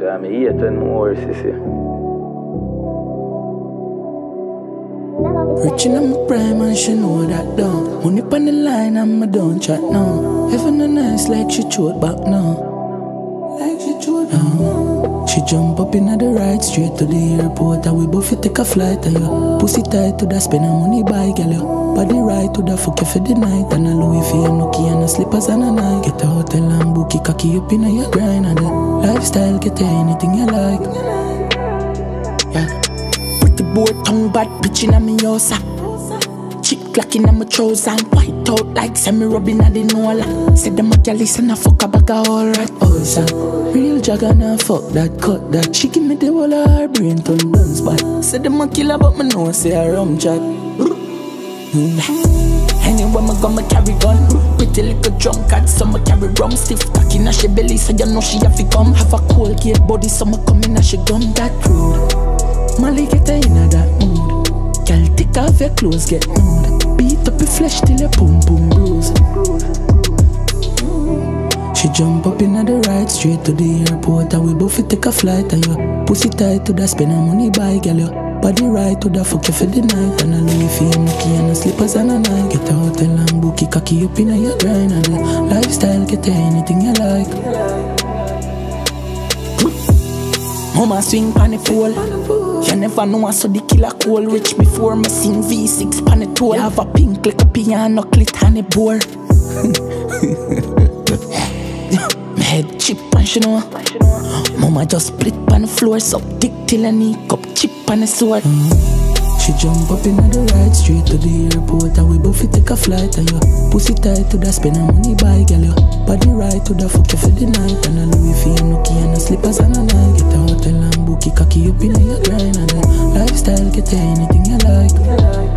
More sissy. Rich in my prime and she know that down. Money on the line and me don't chat now. Heaven and nice like she chewed back now. Like she chewed now. She jump up in the ride straight to the airport and we both take a flight and yo. Pussy tight to the spend her money buy girl yo. Body right to the fuck you for the night and a Louis V and Nookie and a slippers and a night. Get a hotel and book it cocky up in your grind and lifestyle get anything you like. Yeah. Pretty boy, tongue bad bitch in a me house. ah. Chip clock in a my trousers and white out like semi rubbing at the nola. Said them a listen I fuck a bag of alright. Oh, son. Real jagger now fuck that cut that. She give me the whole of her brain turn done spot. Said them a killer but me know say a rum chat. Mm. Anyway, me go me carry gun. Pretty little drunkard, so me carry rum. Stiff cock inna she belly, so you know she have to come. Have a cold gate body, so me come inna she gun. That rude. Malie get her inna that mood. Girl, take off your clothes, get nude. Beat up your flesh till your boom boom bruise. She jump up inna the ride straight to the airport And we both take a flight And yo, pussy tight to the spend her money buy, girl, yo Body right to the fuck you for the night. And a Louis V and Nookie and a slippers and a night. Get a hotel and book it cocky up in a your grind. And the lifestyle get anything you like. Hmm. Mama swing pan the pole. You never know I saw the killer cool Rich before me sing V6 pan the toll. You have a pink like a piano clit and a bore Me head chip and she know. Mama just split on the floor Suck dick till I knee cup chip on the sword. Mm. She jump up in the ride straight to the airport And we both take a flight And yo, pussy tight to the spend her money buy girl. Yo Body right to the fuck you for the night And a Louis V and Nookie and a slippers and a night. Get a hotel and book it cocky up in your grind And the lifestyle get you anything you like